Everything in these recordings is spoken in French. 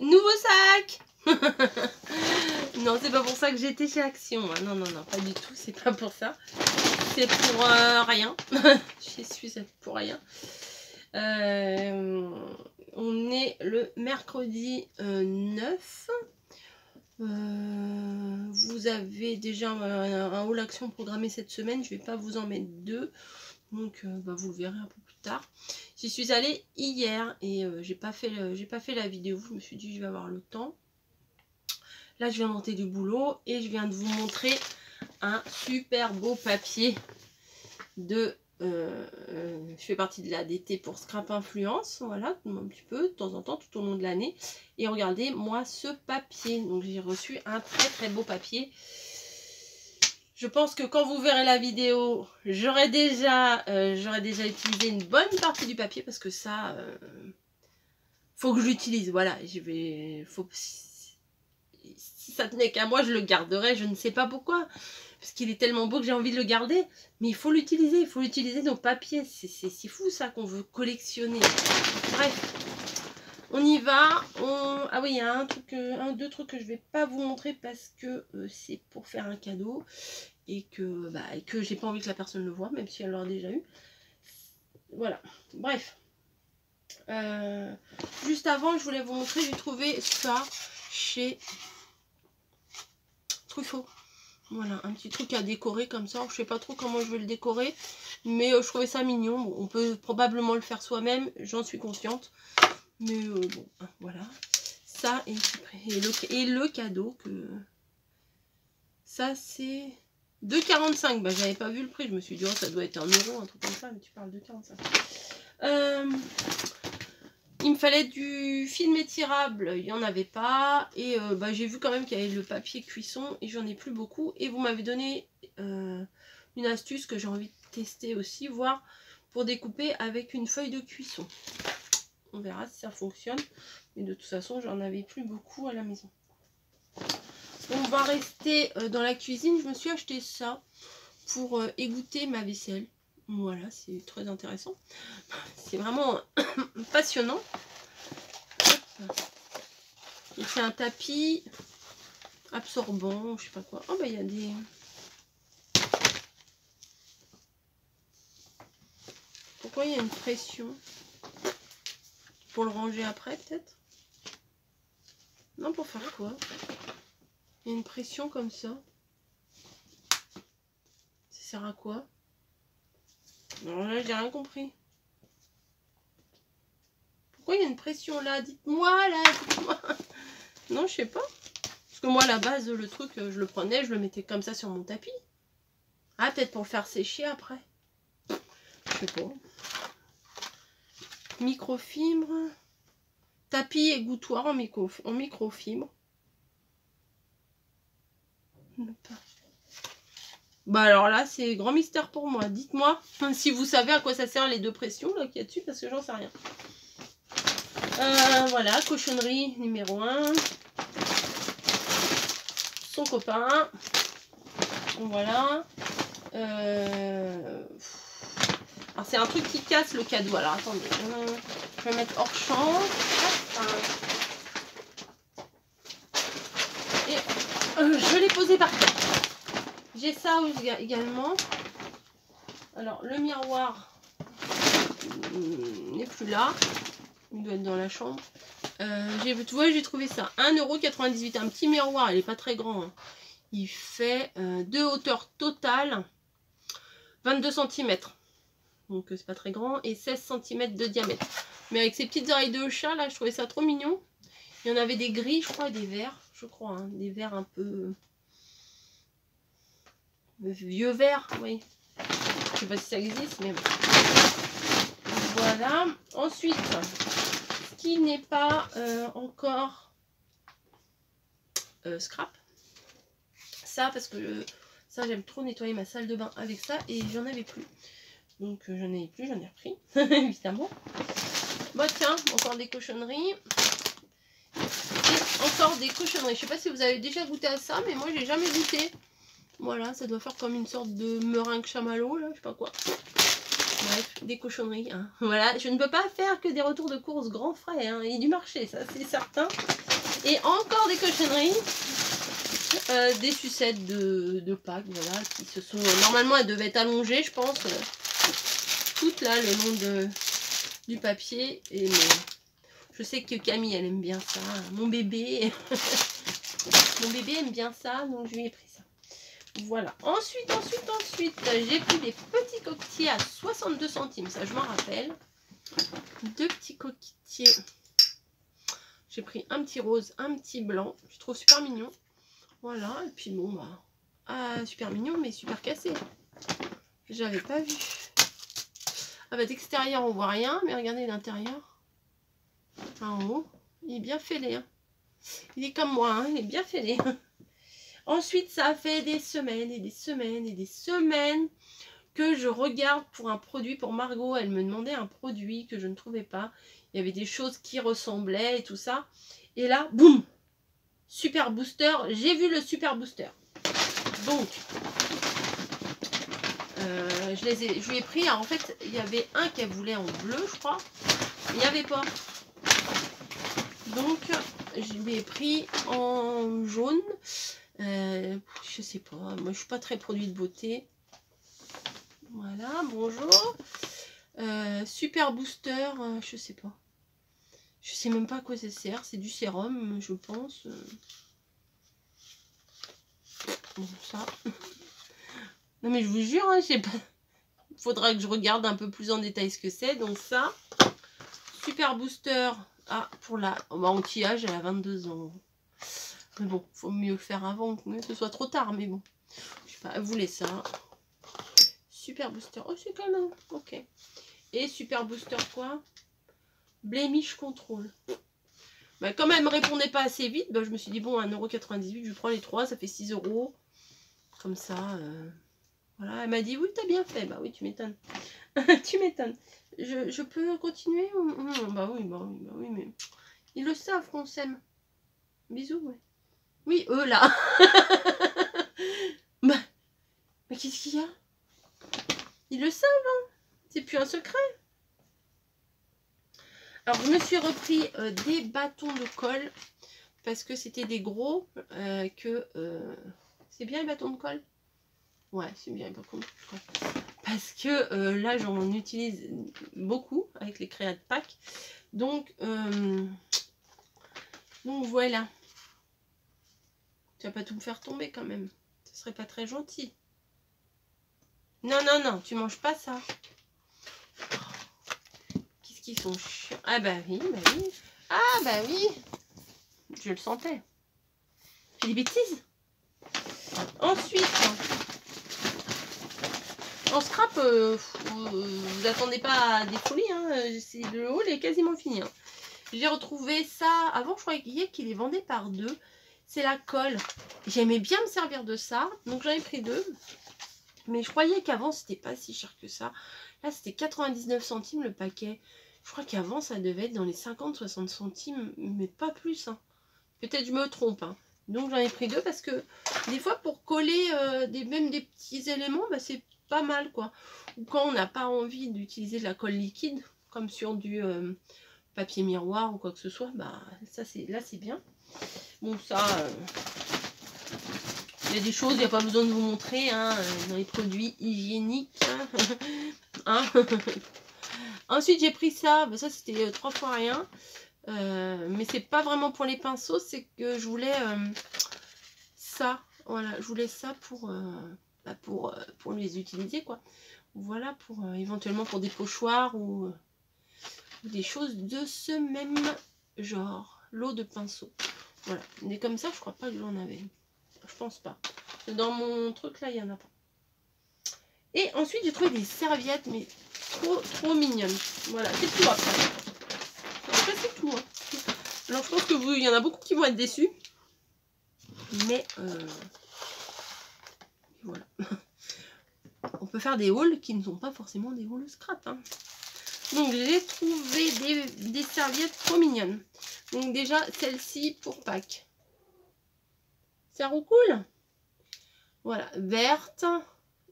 Nouveau sac Non, c'est pas pour ça que j'étais chez Action. Non, non, non, pas du tout. C'est pas pour ça. C'est pour euh, rien. J'y suis pour rien. Euh, on est le mercredi euh, 9. Euh, vous avez déjà un, un haul action programmé cette semaine. Je vais pas vous en mettre deux. Donc euh, bah, vous le verrez un peu plus tard. J'y suis allée hier et euh, j'ai pas fait la vidéo. Je me suis dit je vais avoir le temps. Là je viens monter du boulot et je viens de vous montrer un super beau papier de euh, je fais partie de la DT pour Scrap Influence, voilà, un petit peu, de temps en temps, tout au long de l'année. Et regardez, moi, ce papier, donc j'ai reçu un très très beau papier. Je pense que quand vous verrez la vidéo, j'aurai déjà, euh, déjà utilisé une bonne partie du papier parce que ça, euh, faut que je l'utilise. Voilà, je vais, faut, si, ça tenait qu'à moi, je le garderais. Je ne sais pas pourquoi, parce qu'il est tellement beau que j'ai envie de le garder. Mais il faut l'utiliser, il faut l'utiliser nos papiers. C'est fou ça qu'on veut collectionner. Bref, on y va. On... Ah oui, il y a un truc, euh, un deux trucs que je vais pas vous montrer parce que euh, c'est pour faire un cadeau et que bah, et que j'ai pas envie que la personne le voit, même si elle l'aura déjà eu. Voilà. Bref. Euh, juste avant, je voulais vous montrer, j'ai trouvé ça chez Truffaut. Voilà, un petit truc à décorer comme ça. Je sais pas trop comment je vais le décorer, mais je trouvais ça mignon. On peut probablement le faire soi-même, j'en suis consciente. Mais euh, bon, hein, voilà. Ça et, le, cadeau que... Ça c'est 2,45. Bah j'avais pas vu le prix, je me suis dit oh, ça doit être un euro, un truc comme ça, mais tu parles de 45. Euh, il me fallait du film étirable, il n'y en avait pas. Et euh, bah, j'ai vu quand même qu'il y avait le papier cuisson et j'en ai plus beaucoup. Et vous m'avez donné une astuce que j'ai envie de tester aussi, voir pour découper avec une feuille de cuisson. On verra si ça fonctionne. Mais de toute façon, j'en avais plus beaucoup à la maison. On va rester euh, dans la cuisine. Je me suis acheté ça pour euh, égoutter ma vaisselle. Voilà, c'est très intéressant. C'est vraiment passionnant. Et c'est un tapis absorbant, je sais pas quoi. Oh bah il y a des... Pourquoi il y a une pression? Pour le ranger après peut-être? Non, pour faire quoi? Il y a une pression comme ça. Ça sert à quoi? Non, là j'ai rien compris. Pourquoi il y a une pression là? Dites-moi là. Non, je sais pas. Parce que moi, à la base, le truc, je le prenais, je le mettais comme ça sur mon tapis. Ah, peut-être pour le faire sécher après. Je sais pas. Microfibre. Tapis égouttoir en, micro, en microfibre. Bah alors là, c'est grand mystère pour moi. Dites-moi si vous savez à quoi ça sert les deux pressions là qu'il y a dessus, parce que j'en sais rien. Euh, voilà, cochonnerie numéro 1. Son copain. Voilà. Euh... C'est un truc qui casse le cadeau. Alors attendez, je vais mettre hors champ. Et euh, je l'ai posé par terre. J'ai ça également. Alors le miroir n'est plus là. Il doit être dans la chambre. Euh, j'ai, j'ai trouvé ça. 1,98€. Un petit miroir. Il n'est pas très grand. hein. Il fait euh, de hauteur totale 22 cm. Donc euh, c'est pas très grand. Et 16 cm de diamètre. Mais avec ces petites oreilles de chat, là, je trouvais ça trop mignon. Il y en avait des gris, je crois, et des verts. Je crois. hein. Des verts un peu... euh, Vieux verts, oui. Je sais pas si ça existe, mais bon. Voilà. Ensuite, ce qui n'est pas euh, encore scrap. Ça, parce que ça, j'aime trop nettoyer ma salle de bain avec ça et j'en avais plus. Donc, euh, j'en ai plus, j'en ai repris, évidemment. Bon, tiens, encore des cochonneries. Et encore des cochonneries. Je sais pas si vous avez déjà goûté à ça, mais moi, j'ai jamais goûté. Voilà, ça doit faire comme une sorte de meringue chamallow, là, je sais pas quoi. Bref, des cochonneries. Hein. Voilà, je ne peux pas faire que des retours de course grand frais hein, et du marché, ça c'est certain. Et encore des cochonneries. Euh, des sucettes de, de Pâques, voilà, qui se sont... Normalement, elles devaient être allongées, je pense. Là, le long de, du papier. Et je sais que Camille, elle aime bien ça. Mon bébé... Mon bébé aime bien ça, donc je lui ai pris ça. Voilà. Ensuite, ensuite, ensuite, j'ai pris des petits coquetiers à 62 centimes. Ça, je m'en rappelle. Deux petits coquetiers. J'ai pris un petit rose, un petit blanc. Je trouve super mignon. Voilà. Et puis bon, bah... Ah, super mignon, mais super cassé. J'avais pas vu. Ah bah d'extérieur, on voit rien. Mais regardez l'intérieur. En haut. Il est bien fêlé. Hein. Il est comme moi, hein, il est bien fêlé. Ensuite, ça fait des semaines et des semaines et des semaines que je regarde pour un produit pour Margot. Elle me demandait un produit que je ne trouvais pas. Il y avait des choses qui ressemblaient et tout ça. Et là, boum Super booster. J'ai vu le super booster. Donc, euh, je, les ai, je lui ai pris. en fait, il y avait un qu'elle voulait en bleu, je crois. Il n'y avait pas. Donc, je lui ai pris en jaune. Euh, je sais pas, moi je suis pas très produit de beauté. Voilà, bonjour. Euh, super booster, euh, je sais pas. Je sais même pas à quoi ça sert. C'est du sérum, je pense. Bon, ça. Non mais je vous jure, hein, je sais pas. Faudra que je regarde un peu plus en détail ce que c'est. Donc ça, super booster ah, pour la bah, anti-âge, elle a 22 ans. Mais bon, faut mieux le faire avant que ce soit trop tard. Mais bon, je sais pas, elle voulait ça. Super booster. Oh, c'est quand même. Ok. Et super booster quoi? Blemish control. Bah, comme elle me répondait pas assez vite, bah, je me suis dit, bon, 1,98€, je prends les trois, ça fait 6 euros. Comme ça. Euh, voilà, elle m'a dit, oui, t'as bien fait. Bah oui, tu m'étonnes. tu m'étonnes. Je, peux continuer Bah oui, bah oui, bah oui, mais ils le savent qu'on s'aime. Bisous, ouais. Oui, eux là. bah, mais qu'est-ce qu'il y a? Ils le savent, hein C'est plus un secret. Alors, je me suis repris euh, des bâtons de colle parce que c'était des gros euh, que... Euh, c'est bien les bâtons de colle? Ouais, c'est bien colle parce que euh, là j'en utilise beaucoup avec les créas de Pâques. Donc, euh, donc voilà. Tu vas pas tout me faire tomber quand même. Ce serait pas très gentil. Non, non, non, tu manges pas ça. Qu'est-ce qu'ils sont chiants. Ah bah oui, bah oui. Ah bah oui. Je le sentais. J'ai des bêtises. Ensuite, en scrap, euh, vous attendez pas à des folies, hein, le haul est quasiment fini. Hein. J'ai retrouvé ça, avant je croyais qu'il les vendait par deux. C'est la colle. J'aimais bien me servir de ça, donc j'en ai pris deux. Mais je croyais qu'avant c'était pas si cher que ça. Là c'était 99 centimes le paquet. Je crois qu'avant ça devait être dans les 50-60 centimes, mais pas plus. Hein. Peut-être je me trompe. Donc j'en ai pris deux parce que des fois pour coller euh, même des petits éléments, bah, c'est pas mal quoi. Ou quand on n'a pas envie d'utiliser de la colle liquide, comme sur du euh, papier miroir ou quoi que ce soit, bah ça c'est là c'est bien. Bon ça, euh, il y a des choses, il n'y a pas besoin de vous montrer hein, dans les produits hygiéniques. Hein. hein. Ensuite j'ai pris ça, bah, ça c'était trois fois rien. mais c'est pas vraiment pour les pinceaux, c'est que je voulais ça. Voilà, je voulais ça pour, bah, pour, euh, pour les utiliser quoi. Voilà pour euh, éventuellement pour des pochoirs ou, euh, des choses de ce même genre. L'eau de pinceau. Voilà. Mais comme ça, je crois pas que j'en avais. Je pense pas. Dans mon truc là, il y en a pas. Et ensuite, j'ai trouvé des serviettes, mais trop, trop mignonnes. Voilà, c'est tout après. Après, c'est tout. Hein. Alors, je pense que vous, il y en a beaucoup qui vont être déçus. Mais, voilà. On peut faire des hauls qui ne sont pas forcément des hauls scrap. Hein. Donc j'ai trouvé des, serviettes trop mignonnes. Donc déjà celle-ci pour Pâques. Ça cool Voilà, verte,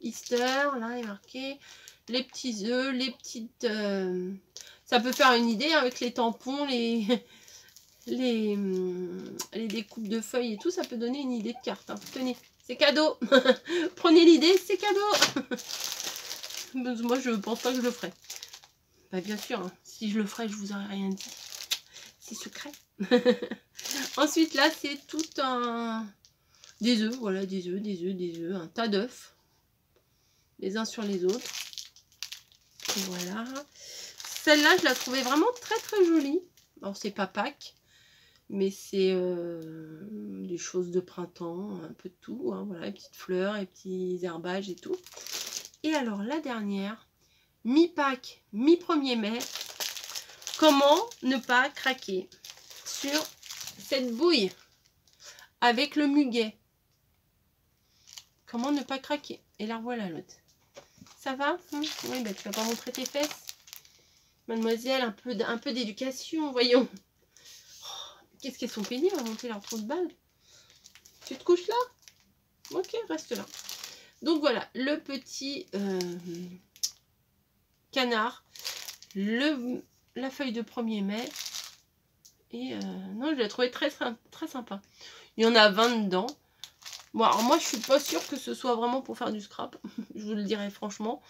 Easter, là il est marqué. les petits œufs, les petites... euh, Ça peut faire une idée avec les tampons, les... Les, hum, les découpes de feuilles et tout, ça peut donner une idée de carte. hein. Tenez, c'est cadeau. Prenez l'idée, c'est cadeau. Moi, je pense pas que je le ferai. Bah, bien sûr, hein. si je le ferais, je vous aurais rien dit. C'est secret. Ensuite, là, c'est tout un... Des œufs, voilà, des œufs, des œufs, des œufs, un tas d'œufs. Les uns sur les autres. Voilà. Celle-là, je la trouvais vraiment très très jolie. Alors, c'est pas Pâques, mais c'est euh, des choses de printemps, un peu de tout. hein, voilà, les petites fleurs, les petits herbages et tout. Et alors, la dernière, mi-Pâques, mi-1er mai, comment ne pas craquer sur cette bouille avec le muguet? Comment ne pas craquer? Et la voilà l'autre. Ça va? Hein? Oui, bah, tu vas pas montrer tes fesses Mademoiselle, un peu d- un peu d'éducation, voyons. Qu'est-ce qu'elles sont pénibles à monter leur trou de balle. Tu te couches là? Ok, reste là. Donc voilà, le petit euh, canard, le, la feuille de 1er mai. Et euh, non, je l'ai trouvé très, très sympa. Il y en a 20 dedans. Bon, alors moi, je suis pas sûre que ce soit vraiment pour faire du scrap. je vous le dirais franchement.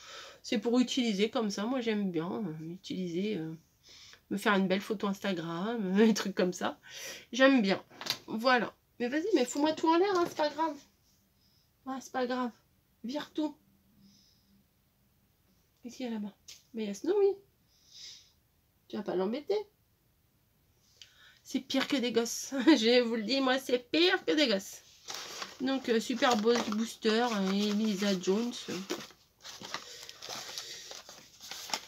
C'est pour utiliser comme ça. Moi, j'aime bien euh, utiliser, me faire une belle photo Instagram, des trucs comme ça. J'aime bien. Voilà. Mais vas-y, mais fous-moi tout en l'air, hein, c'est pas grave. Ouais, c'est pas grave. Vire tout. Qu'est-ce qu'il y a là-bas? Mais il y a Snowy. Tu vas pas l'embêter. C'est pire que des gosses. Je vous le dis, moi, c'est pire que des gosses. Donc, euh, Super Boss Booster et Lisa Jones.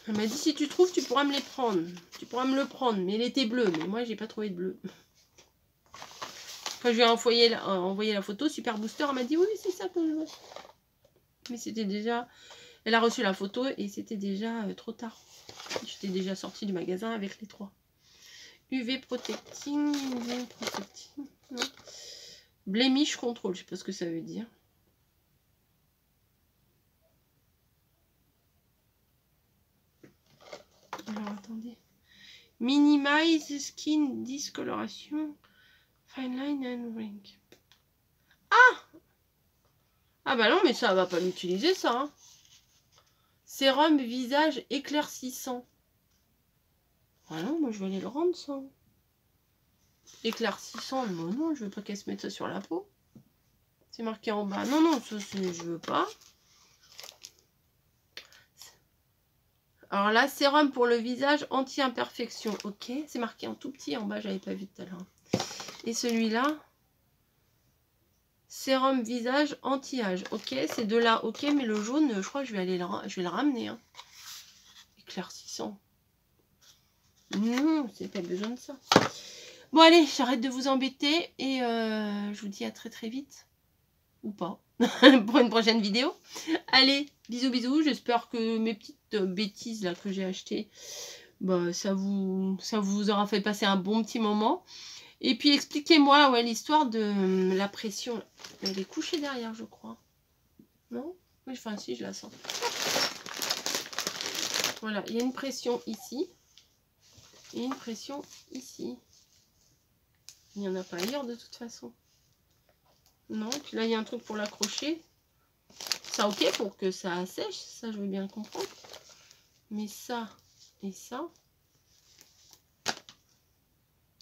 Elle m'a dit, si tu trouves, tu pourras me les prendre. Tu pourras me le prendre. Mais il était bleu. Mais moi, j'ai pas trouvé de bleu. Quand je lui ai envoyé la, photo, Super Booster, elle m'a dit, oui, c'est ça que je veux. Mais c'était déjà... Elle a reçu la photo et c'était déjà euh, trop tard. J'étais déjà sortie du magasin avec les trois. UV Protecting, UV Protecting, Control, je sais pas ce que ça veut dire. Alors attendez. Minimize skin discoloration, fine line and ring. Ah Ah bah non, mais ça va pas l'utiliser ça. hein. Sérum visage éclaircissant. Ah non, moi je vais aller le rendre ça. Éclaircissant, mais non, je veux pas qu'elle se mette ça sur la peau. C'est marqué en bas. Non, non, ça je veux pas. Alors là, sérum pour le visage anti-imperfection. Ok, c'est marqué en tout petit en bas, j'avais pas vu tout à l'heure. Et celui-là, sérum visage anti-âge. Ok, ces deux-là, ok, mais le jaune, je crois que je vais aller le ramener. hein. Éclaircissant. Non, c'est pas besoin de ça. Bon allez, j'arrête de vous embêter et euh, je vous dis à très très vite. Ou pas. pour une prochaine vidéo. Allez, bisous bisous. J'espère que mes petites bêtises là que j'ai achetées, bah, ça, vous, ça vous aura fait passer un bon petit moment. Et puis expliquez-moi ouais, l'histoire de euh, la pression. Elle est couchée derrière, je crois. Non? Oui, enfin si, je la sens. Voilà, il y a une pression ici. Et une pression ici. Il n'y en a pas ailleurs de toute façon. Non, puis là il y a un truc pour l'accrocher. Ça ok pour que ça sèche, ça je veux bien comprendre. Mais ça et ça.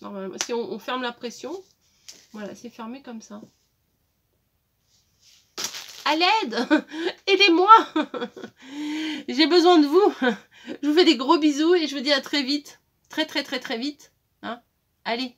Normalement, si on, ferme la pression, voilà, c'est fermé comme ça. À l'aide Aidez-moi J'ai besoin de vous Je vous fais des gros bisous et je vous dis à très vite. Très très très très vite. Hein Allez